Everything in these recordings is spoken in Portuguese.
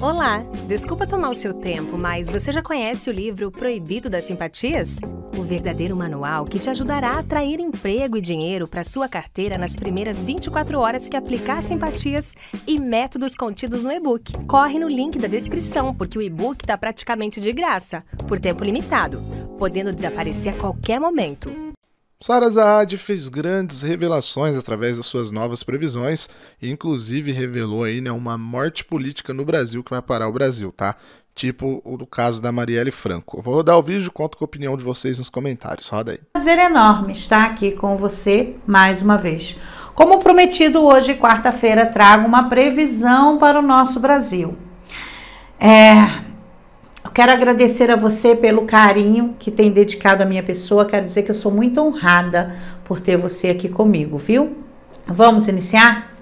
Olá! Desculpa tomar o seu tempo, mas você já conhece o livro Proibido das Simpatias? O verdadeiro manual que te ajudará a atrair emprego e dinheiro para sua carteira nas primeiras 24 horas que aplicar simpatias e métodos contidos no e-book. Corre no link da descrição, porque o e-book está praticamente de graça, por tempo limitado, podendo desaparecer a qualquer momento. Sara Zaad fez grandes revelações através das suas novas previsões e inclusive revelou aí né, uma morte política no Brasil que vai parar o Brasil, tá? Tipo o do caso da Marielle Franco. Vou rodar o vídeo, conto com a opinião de vocês nos comentários. Roda aí. Prazer enorme estar aqui com você mais uma vez. Como prometido, hoje, quarta-feira, trago uma previsão para o nosso Brasil. É, eu quero agradecer a você pelo carinho que tem dedicado à minha pessoa. Quero dizer que eu sou muito honrada por ter você aqui comigo, viu? Vamos iniciar?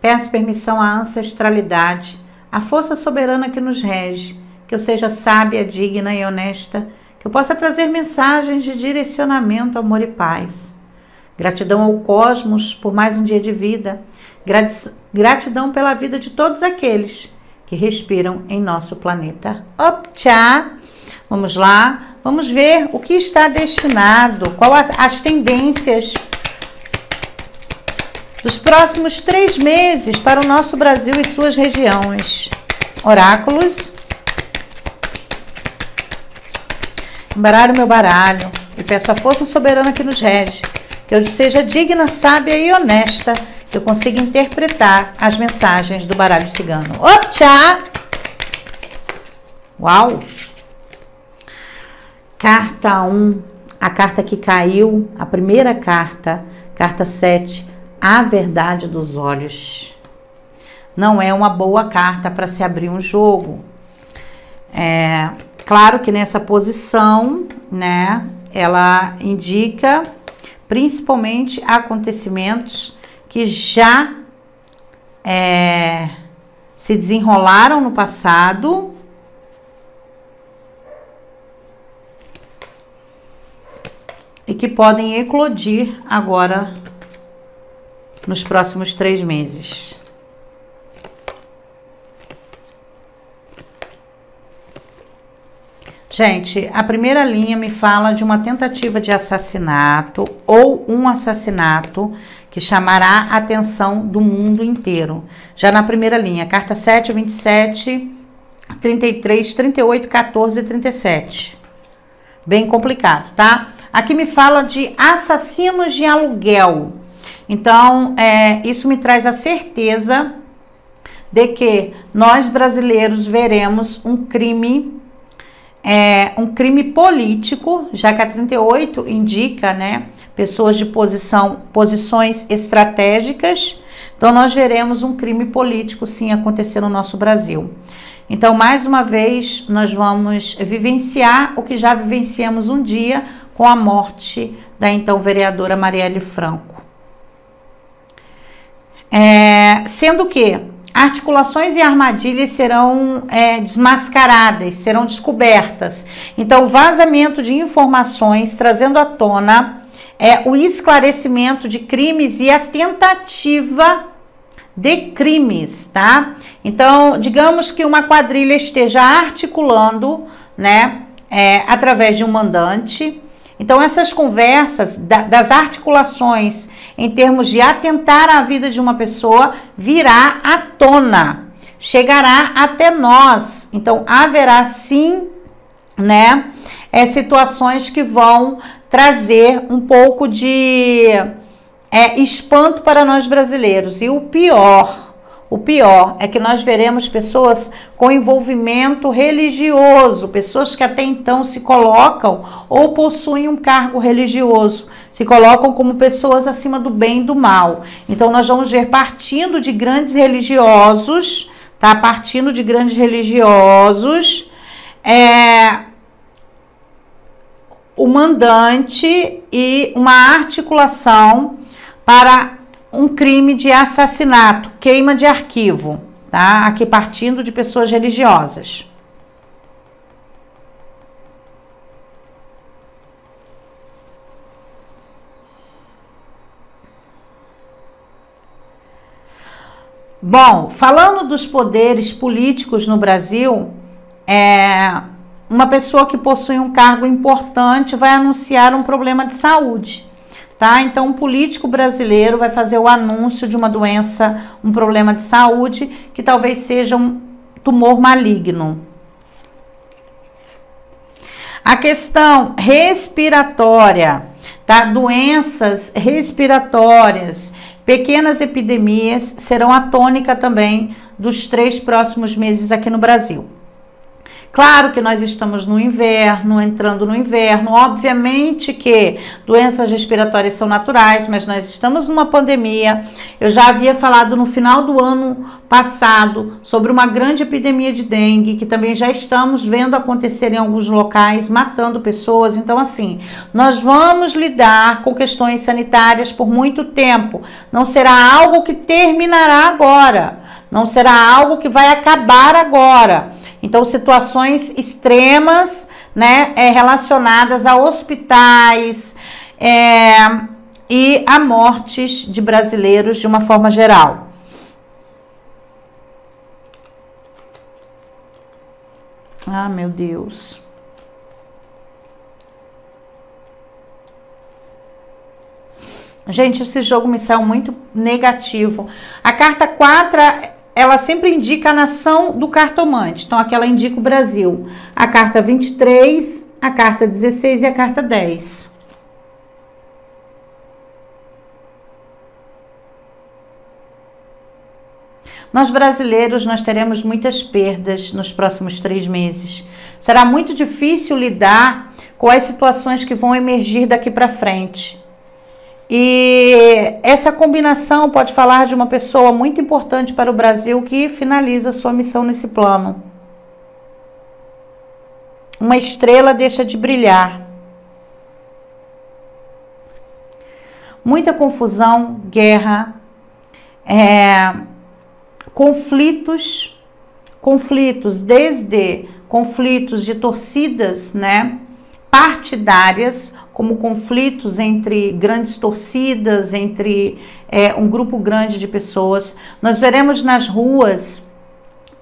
Peço permissão à ancestralidade, à força soberana que nos rege, que eu seja sábia, digna e honesta, que eu possa trazer mensagens de direcionamento, amor e paz. Gratidão ao cosmos por mais um dia de vida. Gratidão pela vida de todos aqueles que respiram em nosso planeta. Optcha! Vamos lá, vamos ver o que está destinado, qual as tendências dos próximos três meses para o nosso Brasil e suas regiões. Oráculos. Embaralho meu baralho e peço a força soberana que nos rege, que eu seja digna, sábia e honesta eu consiga interpretar as mensagens do baralho cigano. Optcha! Uau! Carta 1, a carta que caiu, a primeira carta, carta 7, a verdade dos olhos. Não é uma boa carta para se abrir um jogo. É, claro que nessa posição, né, ela indica principalmente acontecimentos que já é, se desenrolaram no passado. E que podem eclodir agora nos próximos três meses. Gente, a primeira linha me fala de uma tentativa de assassinato ou um assassinato que chamará a atenção do mundo inteiro. Já na primeira linha, carta 7, 27, 33, 38, 14 e 37. Bem complicado, tá? Aqui me fala de assassinos de aluguel. Então, é, isso me traz a certeza de que nós brasileiros veremos um crime é um crime político, já que a 38 indica, né, pessoas de posição, posições estratégicas. Então nós veremos um crime político sim acontecer no nosso Brasil. Então, mais uma vez, nós vamos vivenciar o que já vivenciamos um dia com a morte da então vereadora Marielle Franco. É, sendo que articulações e armadilhas serão é, desmascaradas, serão descobertas. Então, vazamento de informações trazendo à tona é, o esclarecimento de crimes e a tentativa de crimes, tá? Então, digamos que uma quadrilha esteja articulando, né, é, através de um mandante então, essas conversas da, das articulações em termos de atentar à vida de uma pessoa virá à tona, chegará até nós. Então, haverá sim, né, é, situações que vão trazer um pouco de é, espanto para nós brasileiros. E o pior, o pior é que nós veremos pessoas com envolvimento religioso, pessoas que até então se colocam ou possuem um cargo religioso, se colocam como pessoas acima do bem e do mal. Então nós vamos ver partindo de grandes religiosos, tá? Partindo de grandes religiosos, é, o mandante e uma articulação para um crime de assassinato, queima de arquivo, tá? Aqui partindo de pessoas religiosas. Bom, falando dos poderes políticos no Brasil, é, uma pessoa que possui um cargo importante vai anunciar um problema de saúde. Tá? Então, um político brasileiro vai fazer o anúncio de uma doença, um problema de saúde, que talvez seja um tumor maligno. A questão respiratória, tá? Doenças respiratórias, pequenas epidemias serão a tônica também dos três próximos meses aqui no Brasil. Claro que nós estamos no inverno, entrando no inverno. Obviamente que doenças respiratórias são naturais, mas nós estamos numa pandemia. Eu já havia falado no final do ano passado sobre uma grande epidemia de dengue, que também já estamos vendo acontecer em alguns locais, matando pessoas. Então, assim, nós vamos lidar com questões sanitárias por muito tempo. Não será algo que terminará agora. Não será algo que vai acabar agora. Então, situações extremas, né, é, relacionadas a hospitais é, e a mortes de brasileiros de uma forma geral. Ah, meu Deus. Gente, esse jogo me saiu muito negativo. A carta 4 ela sempre indica a nação do cartomante. Então, aqui ela indica o Brasil. A carta 23, a carta 16 e a carta 10. Nós brasileiros, nós teremos muitas perdas nos próximos três meses. Será muito difícil lidar com as situações que vão emergir daqui para frente. E essa combinação pode falar de uma pessoa muito importante para o Brasil que finaliza sua missão nesse plano. Uma estrela deixa de brilhar. Muita confusão, guerra, é, conflitos, conflitos desde conflitos de torcidas, né, partidárias como conflitos entre grandes torcidas, entre é, um grupo grande de pessoas. Nós veremos nas ruas.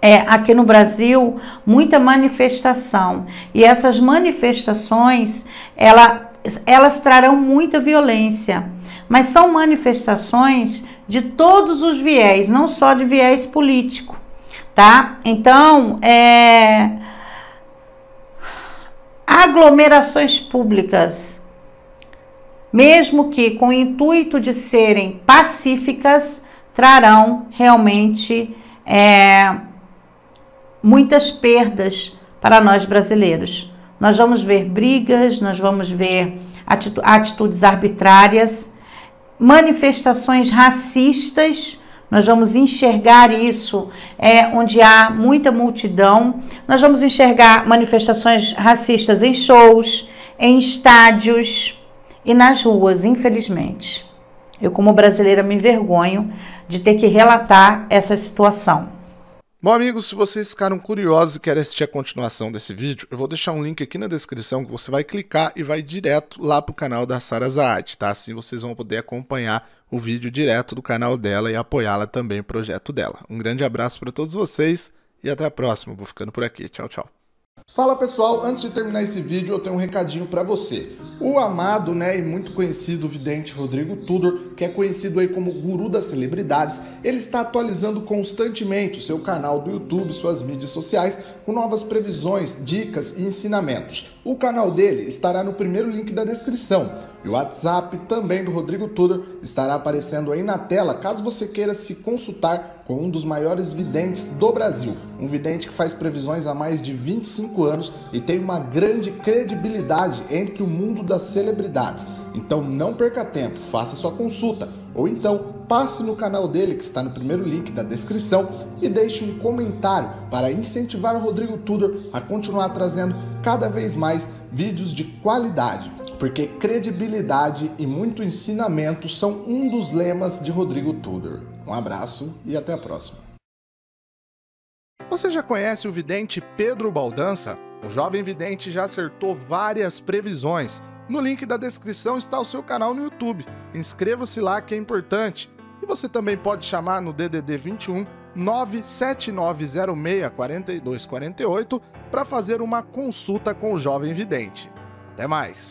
É, aqui no Brasil, muita manifestação. E essas manifestações, ela, elas trarão muita violência. Mas são manifestações de todos os viés, não só de viés político, tá? Então, é, aglomerações públicas mesmo que com o intuito de serem pacíficas, trarão realmente é, muitas perdas para nós brasileiros. Nós vamos ver brigas, nós vamos ver atitudes arbitrárias, manifestações racistas. Nós vamos enxergar isso é, onde há muita multidão. Nós vamos enxergar manifestações racistas em shows, em estádios e nas ruas, infelizmente. Eu, como brasileira, me envergonho de ter que relatar essa situação. Bom, amigos, se vocês ficaram curiosos e querem assistir a continuação desse vídeo, eu vou deixar um link aqui na descrição que você vai clicar e vai direto lá para o canal da Sara Zaad, tá? Assim vocês vão poder acompanhar o vídeo direto do canal dela e apoiá-la também, o projeto dela. Um grande abraço para todos vocês e até a próxima. Vou ficando por aqui. Tchau, tchau. Fala pessoal, antes de terminar esse vídeo eu tenho um recadinho para você. O amado né, e muito conhecido vidente Rodrigo Tudor, que é conhecido aí como guru das celebridades, ele está atualizando constantemente o seu canal do YouTube, suas mídias sociais, com novas previsões, dicas e ensinamentos. O canal dele estará no primeiro link da descrição. E o WhatsApp também do Rodrigo Tudor estará aparecendo aí na tela caso você queira se consultar com um dos maiores videntes do Brasil. Um vidente que faz previsões há mais de 25 anos e tem uma grande credibilidade entre o mundo das celebridades. Então não perca tempo, faça sua consulta ou então passe no canal dele que está no primeiro link da descrição e deixe um comentário para incentivar o Rodrigo Tudor a continuar trazendo cada vez mais vídeos de qualidade porque credibilidade e muito ensinamento são um dos lemas de Rodrigo Tudor. Um abraço e até a próxima. Você já conhece o vidente Pedro Baldança? O jovem vidente já acertou várias previsões. No link da descrição está o seu canal no YouTube. Inscreva-se lá que é importante você também pode chamar no DDD 21 97906 4248 para fazer uma consulta com o jovem vidente. Até mais!